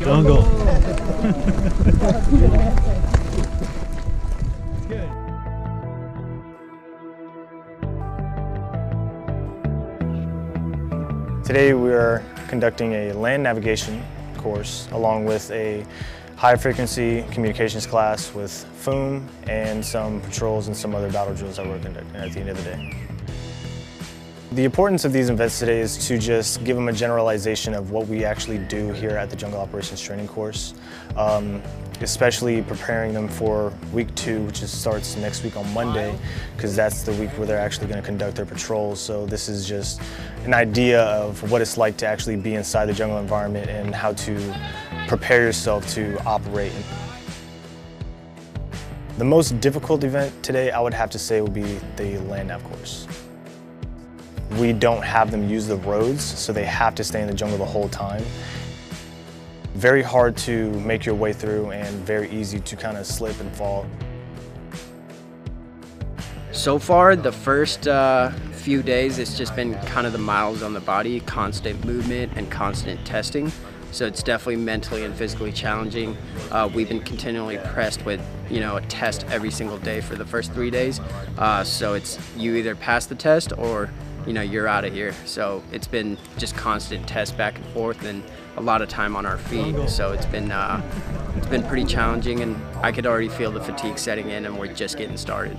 Jungle. Today we are conducting a land navigation course along with a high frequency communications class with FOOM and some patrols and some other battle drills that we're conducting at the end of the day. The importance of these events today is to just give them a generalization of what we actually do here at the Jungle Operations Training Course, um, especially preparing them for week two, which is, starts next week on Monday, because that's the week where they're actually going to conduct their patrols. So this is just an idea of what it's like to actually be inside the jungle environment and how to prepare yourself to operate. The most difficult event today, I would have to say, would be the land nav course. We don't have them use the roads, so they have to stay in the jungle the whole time. Very hard to make your way through and very easy to kind of slip and fall. So far, the first uh, few days, it's just been kind of the miles on the body, constant movement and constant testing. So it's definitely mentally and physically challenging. Uh, we've been continually pressed with, you know, a test every single day for the first three days. Uh, so it's you either pass the test or you know, you're out of here. So it's been just constant tests back and forth and a lot of time on our feet. So it's been uh, it's been pretty challenging and I could already feel the fatigue setting in and we're just getting started.